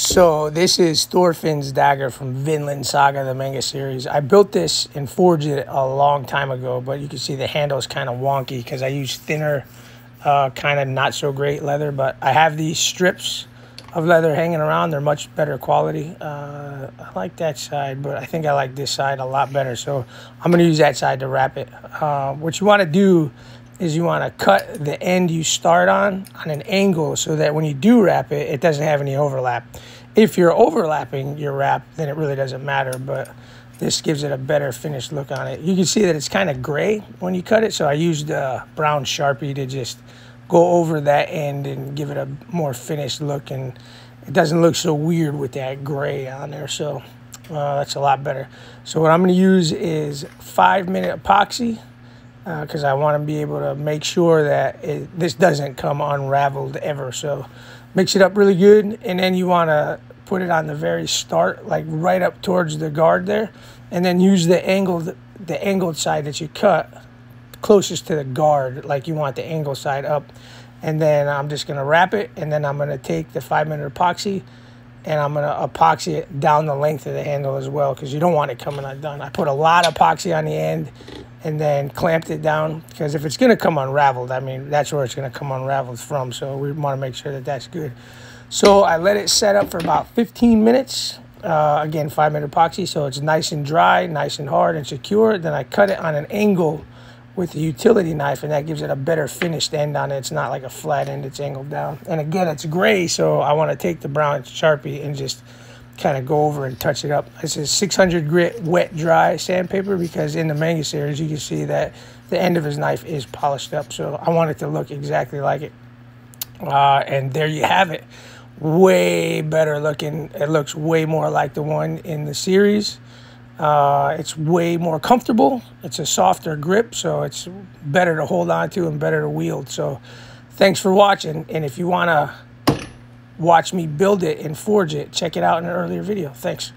So this is Thorfinn's dagger from Vinland Saga, the manga series. I built this and forged it a long time ago, but you can see the handle is kind of wonky because I use thinner, uh, kind of not so great leather. But I have these strips of leather hanging around. They're much better quality. Uh, I like that side, but I think I like this side a lot better. So I'm going to use that side to wrap it. Uh, what you want to do is you want to cut the end you start on on an angle so that when you do wrap it, it doesn't have any overlap. If you're overlapping your wrap, then it really doesn't matter, but this gives it a better finished look on it. You can see that it's kind of gray when you cut it, so I used a brown Sharpie to just go over that end and give it a more finished look, and it doesn't look so weird with that gray on there, so uh, that's a lot better. So what I'm going to use is five minute epoxy because uh, I want to be able to make sure that it, this doesn't come unraveled ever. So mix it up really good, and then you want to put it on the very start, like right up towards the guard there, and then use the angled the angled side that you cut closest to the guard, like you want the angle side up. And then I'm just gonna wrap it, and then I'm gonna take the five minute epoxy and I'm gonna epoxy it down the length of the handle as well because you don't want it coming undone. I put a lot of epoxy on the end and then clamped it down because if it's gonna come unraveled, I mean that's where it's gonna come unraveled from. So we want to make sure that that's good. So I let it set up for about 15 minutes. Uh, again, five minute epoxy, so it's nice and dry, nice and hard and secure. Then I cut it on an angle with the utility knife and that gives it a better finished end on it. It's not like a flat end, it's angled down. And again, it's gray, so I want to take the brown Sharpie and just kind of go over and touch it up. This is 600 grit wet dry sandpaper because in the manga series you can see that the end of his knife is polished up. So I want it to look exactly like it. Uh, and there you have it. Way better looking. It looks way more like the one in the series. Uh, it's way more comfortable. It's a softer grip, so it's better to hold on to and better to wield. So thanks for watching. And if you want to watch me build it and forge it, check it out in an earlier video. Thanks.